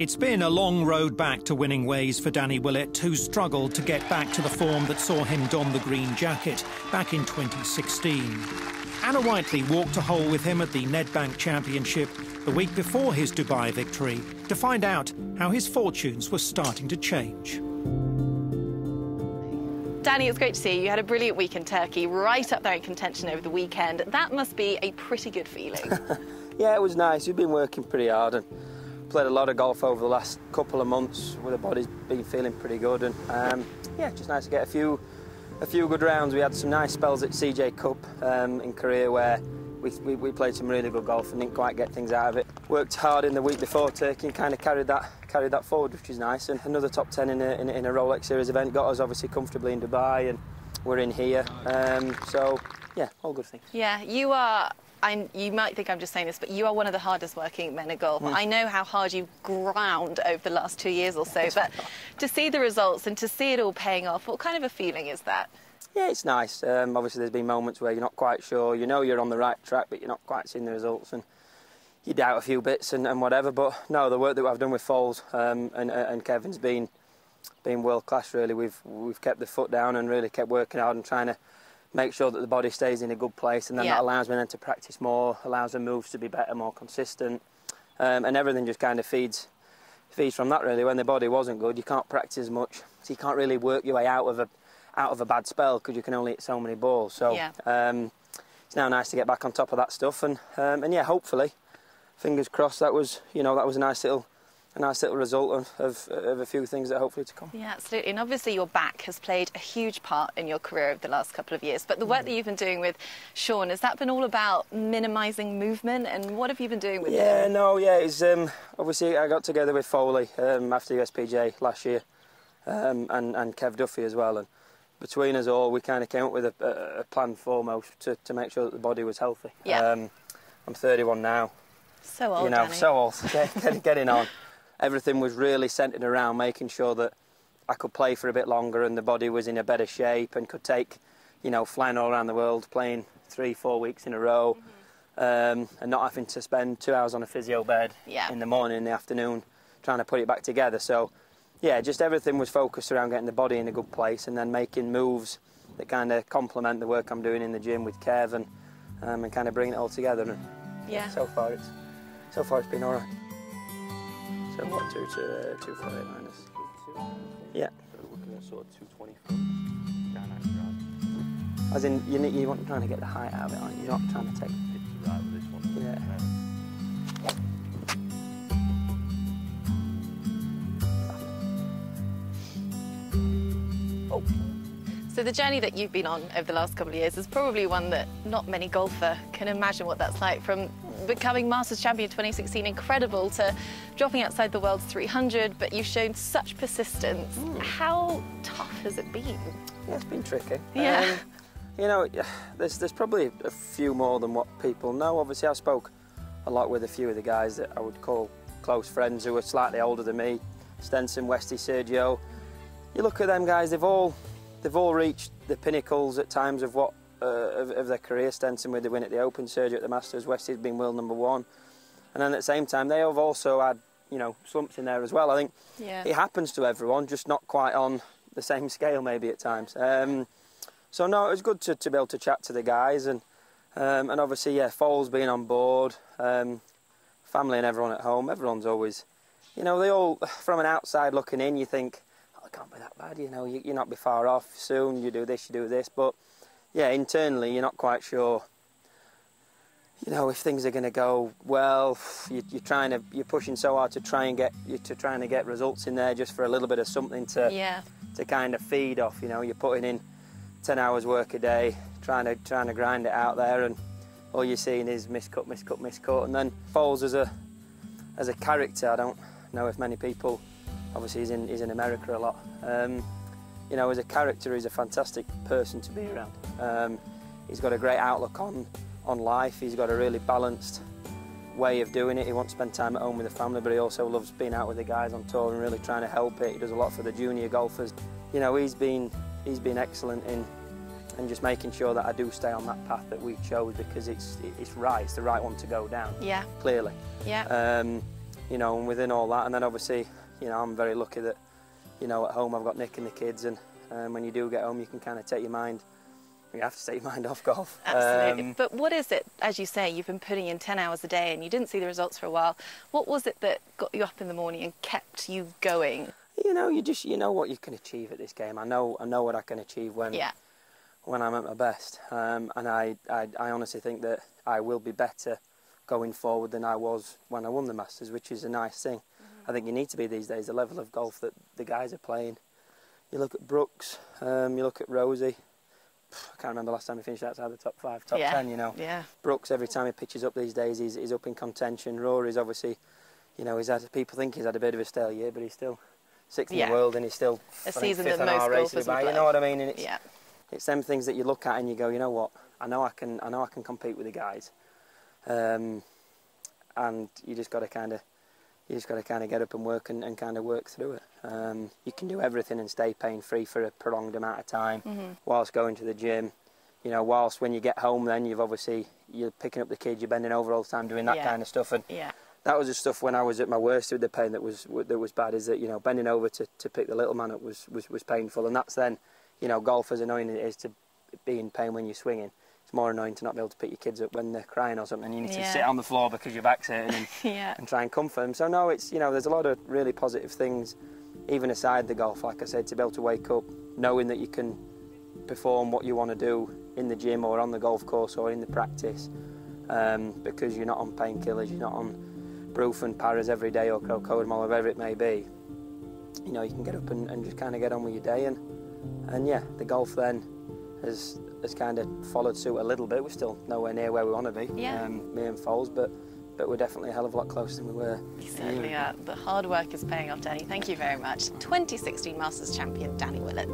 It's been a long road back to winning ways for Danny Willett, who struggled to get back to the form that saw him don the green jacket back in 2016. Anna Whiteley walked a hole with him at the Nedbank Championship the week before his Dubai victory to find out how his fortunes were starting to change. Danny, it's great to see you. You had a brilliant week in Turkey, right up there in contention over the weekend. That must be a pretty good feeling. yeah, it was nice. We've been working pretty hard and played a lot of golf over the last couple of months where the body's been feeling pretty good and um, yeah just nice to get a few a few good rounds. We had some nice spells at CJ Cup um, in Korea where we, we, we, played some really good golf and didn't quite get things out of it. Worked hard in the week before Turkey and kind of carried that carried that forward which is nice and another top 10 in a, in in a Rolex Series event got us obviously comfortably in Dubai and we're in here. Um, so yeah all good things. Yeah you are I, you might think I'm just saying this, but you are one of the hardest working men at golf. Mm. I know how hard you ground over the last two years or so, but to see the results and to see it all paying off, what kind of a feeling is that? Yeah, it's nice. Um, obviously, there's been moments where you're not quite sure. You know you're on the right track, but you're not quite seeing the results, and you doubt a few bits and, and whatever. But no, the work that I've done with Foles um, and, and Kevin's been been world class. Really, we've we've kept the foot down and really kept working hard and trying to make sure that the body stays in a good place, and then yeah. that allows me then to practice more, allows the moves to be better, more consistent, um, and everything just kind of feeds feeds from that. Really, when the body wasn't good, you can't practice as much, so you can't really work your way out of a out of a bad spell because you can only hit so many balls. So yeah. um, it's now nice to get back on top of that stuff, and um, and yeah, hopefully, fingers crossed, that was you know that was a nice little a nice little result of, of, of, a few things that hopefully to come. Yeah, absolutely. And obviously your back has played a huge part in your career over the last couple of years. But the work mm. that you've been doing with Sean, has that been all about minimising movement? And what have you been doing with yeah, him? no, yeah, it's um, obviously I got together with Foley um, after the USPGA last year um, and, and Kev Duffy as well. And between us all, we kind of came up with a, a, plan foremost to, to make sure that the body was healthy. Yeah. Um, I'm 31 now. So old, You know, Danny. so old. Get, getting on. everything was really centred around making sure that I could play for a bit longer and the body was in a better shape and could take, you know, flying all around the world, playing three, four weeks in a row, mm-hmm. um, and not having to spend two hours on a physio bed yeah. in the morning, in the afternoon, trying to put it back together. So, yeah, just everything was focused around getting the body in a good place and then making moves that kind of complement the work I'm doing in the gym with Kev and, um, and kind of bringing it all together. And yeah. So far, it's so far it's been all right. So what, two to uh, two foot eight minus? Yeah. So looking at sort of 220 down As in, you you want trying to get the height out of it, aren't you? You're not trying to take. It's right with this one. Yeah. Oh. So the journey that you've been on over the last couple of years is probably one that not many golfer can imagine what that's like from becoming Masters champion 2016, incredible, to dropping outside the world's 300, but you've shown such persistence. Mm. How tough has it been? Yeah, it's been tricky. Yeah. Um, you know, there's, there's probably a few more than what people know. Obviously, I spoke a lot with a few of the guys that I would call close friends who are slightly older than me. Stenson, Westy, Sergio. You look at them guys, they've all, they've all reached the pinnacles at times of what uh, of, of, their career, Stenson with the win at the Open, Sergio at the Masters, Westy's been world number one. And then at the same time, they have also had, you know, slumps in there as well. I think yeah. it happens to everyone, just not quite on the same scale maybe at times. Um, so no, it was good to, to be able to chat to the guys and um, and obviously, yeah, Foles being on board, um, family and everyone at home, everyone's always, you know, they all, from an outside looking in, you think, oh, it can't be that bad, you know, you, you're not be far off soon, you do this, you do this, but yeah, internally you're not quite sure. You know, if things are going to go well, you, are trying to, you're pushing so hard to try and get, you're to trying to get results in there just for a little bit of something to, yeah. to kind of feed off. You know, you're putting in 10 hours work a day, trying to, trying to grind it out there, and all you're seeing is miscut, miscut, miscut. And then Foles as a, as a character, I don't know if many people, obviously he's in, he's in America a lot. Um, you know, as a character, he's a fantastic person to be around. Um, he's got a great outlook on, on life. He's got a really balanced way of doing it. He wants to spend time at home with the family, but he also loves being out with the guys on tour and really trying to help it. He does a lot for the junior golfers. You know, he's been, he's been excellent in and just making sure that I do stay on that path that we chose because it's it's right, it's the right one to go down. Yeah. Clearly. Yeah. Um, you know, and within all that, and then obviously, you know, I'm very lucky that, you know, at home I've got Nick and the kids, and um, when you do get home, you can kind of take your mind. You have to take your mind off golf. Absolutely. Um, but what is it, as you say, you've been putting in 10 hours a day and you didn't see the results for a while. What was it that got you up in the morning and kept you going? you know, you just you know what you can achieve at this game. I know I know what I can achieve when Yeah. when I'm at my best, um, and I, I I honestly think that I will be better going forward than I was when I won the Masters, which is a nice thing. I think you need to be these days. The level of golf that the guys are playing. You look at Brooks, um, you look at Rosie. I can't remember the last time he finished outside the top five, top yeah. ten. You know, Yeah. Brooks every time he pitches up these days, he's, he's up in contention. Rory's obviously, you know, he's had people think he's had a bit of a stale year, but he's still sixth in the world and he's still A season fifth that most golfers would You know what I mean? And it's, Yeah. it's them things that you look at and you go, you know what? I know I can. I know I can compete with the guys, um, and you just got to kind of, you just got to kind of get up and work and, and kind of work through it. Um, you can do everything and stay pain free for a prolonged amount of time, Mm-hmm. whilst going to the gym. You know, whilst when you get home, then you've obviously you're picking up the kids, you're bending over all the time, doing that Yeah. kind of stuff, and Yeah. that was the stuff when I was at my worst with the pain that was that was bad. Is that you know bending over to, to pick the little man up was, was, was painful, and that's then you know golf as annoying as it is to be in pain when you're swinging. It's more annoying to not be able to pick your kids up when they're crying or something. You need Yeah. to sit on the floor because your back's hurting and, Yeah. and try and comfort them. So no, it's you know there's a lot of really positive things, even aside the golf. Like I said, to be able to wake up knowing that you can perform what you want to do in the gym or on the golf course or in the practice um, because you're not on painkillers, you're not on Brufen, Paras every day or co-codamol or whatever it may be. You know, you can get up and, and just kind of get on with your day and and yeah, the golf then has has kind of followed suit a little bit. We're still nowhere near where we want to be, Yeah. um, me and Foles, but but we're definitely a hell of a lot closer than we were. You certainly are. The hard work is paying off, Danny. Thank you very much. 2016 Masters champion, Danny Willett.